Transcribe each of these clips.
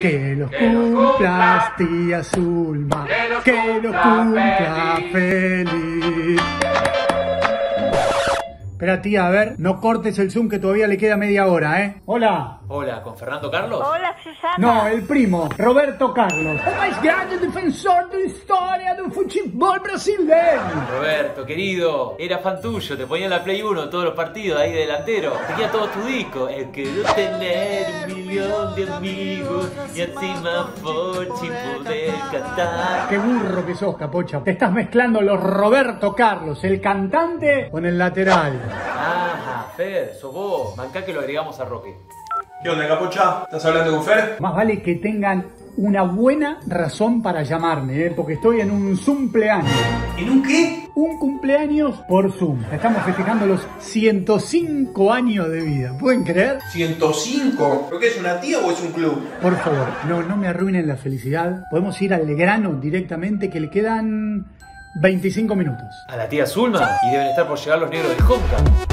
Que los cumplas, tía Zulma. Que los cumpla feliz. Espera, tía, a ver, no cortes el Zoom que todavía le queda media hora, ¿eh? Hola. Hola, ¿con Fernando Carlos? Hola, Susana. No, el primo, Roberto Carlos. El más grande defensor de historia del fútbol brasileño. Roberto, querido, era fan tuyo, te ponía en la Play 1 todos los partidos ahí de delantero. Tenía todo tu disco. El que no tener un millón de amigos y encima Pochi poder cantar. Qué burro que sos, capocha. Te estás mezclando los Roberto Carlos, el cantante, con el lateral. Ah, Fer, sos vos. Mancá que lo agregamos a Roque. ¿Qué onda, capocha? ¿Estás hablando con Fer? Más vale que tengan una buena razón para llamarme, ¿eh? porque estoy en un cumpleaños. ¿En un qué? Un cumpleaños por Zoom. Estamos festejando los 105 años de vida. ¿Pueden creer? 105. ¿Pero qué es una tía o es un club? Por favor, no, no me arruinen la felicidad. Podemos ir al grano directamente que le quedan 25 minutos. A la tía Zulma y deben estar por llegar los negros de Honka.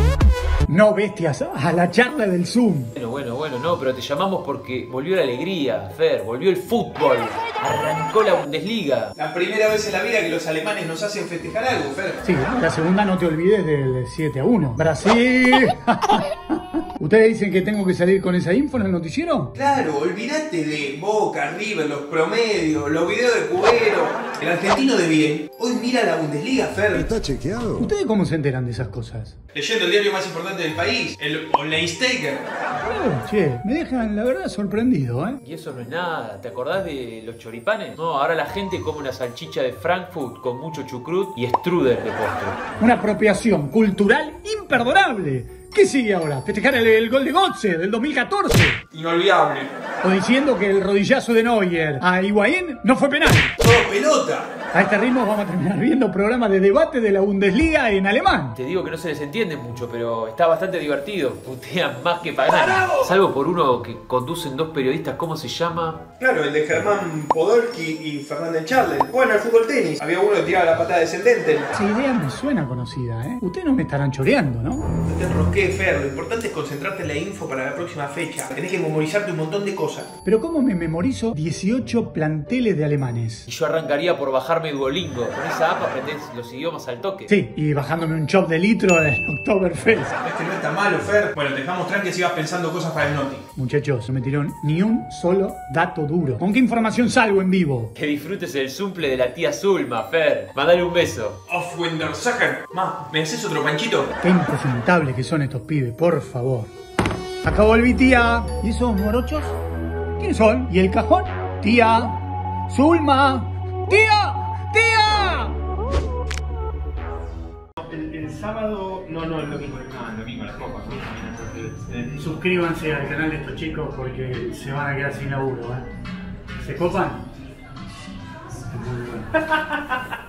No, bestias, a la charla del Zoom. Bueno, bueno, bueno, no, pero te llamamos porque volvió la alegría, Fer, volvió el fútbol, arrancó la Bundesliga. La primera vez en la vida que los alemanes nos hacen festejar algo, Fer. Sí, la segunda no te olvides del 7 a 1. Brasil. ¿Ustedes dicen que tengo que salir con esa info en el noticiero? Claro, olvídate de Boca, River, los promedios, los videos de Cubero. El argentino de bien. Hoy mira la Bundesliga, Fer. ¿Está chequeado? ¿Ustedes cómo se enteran de esas cosas? Leyendo el diario más importante del país, el Online Staker. Oh, che, me dejan la verdad sorprendido, ¿eh? Y eso no es nada, ¿te acordás de los choripanes? No, ahora la gente come una salchicha de Frankfurt con mucho chucrut y strudel de postre. Una apropiación cultural imperdonable. ¿Qué sigue ahora? ¿Festejar el, el gol de Gotze del 2014? Inolvidable. ¿O diciendo que el rodillazo de Neuer a Higuaín no fue penal? Todo pelota. A este ritmo vamos a terminar viendo programas de debate de la Bundesliga en alemán. Te digo que no se les entiende mucho, pero está bastante divertido. Putean más que pagan. Salvo por uno que conducen dos periodistas, ¿cómo se llama? Claro, el de Germán Podolski y Fernández Charles. Bueno, el fútbol tenis. Había uno que tiraba la patada descendente. Esa idea me suena conocida, ¿eh? Ustedes no me estarán choreando, ¿no? No te enrosqué, Fer. Lo importante es concentrarte en la info para la próxima fecha. Tenés que memorizarte un montón de cosas. Pero ¿cómo me memorizo 18 planteles de alemanes? Y yo arrancaría por bajarme Duolingo. Con esa app aprendés los idiomas al toque. Sí, y bajándome un chop de litro en Oktoberfest. Es que no está malo, Fer. Bueno, te dejamos tranqui si vas pensando cosas para el Noti. Muchachos, no me tiró ni un solo dato duro. ¿Con qué información salgo en vivo? Que disfrutes el zumple de la tía Zulma, Fer. Mandale un beso. Auf Wintersachen. Ma, ¿me haces otro panchito? Qué impresentables que son estos pibes, por favor. Acá volví, tía. ¿Y esos morochos? ¿Quiénes son? ¿Y el cajón? Tía. Zulma. Tía. Tía. El, el sábado, no, no, el domingo, no, el domingo, las copas. ¿no? Suscríbanse al canal de estos chicos porque se van a quedar sin laburo, ¿eh? ¿Se copan? Muy bueno.